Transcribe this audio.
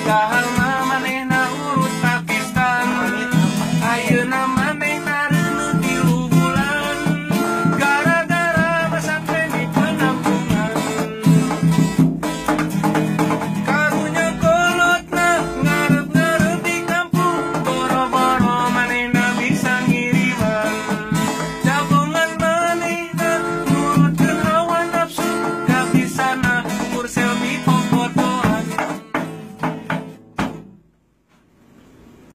Hanggang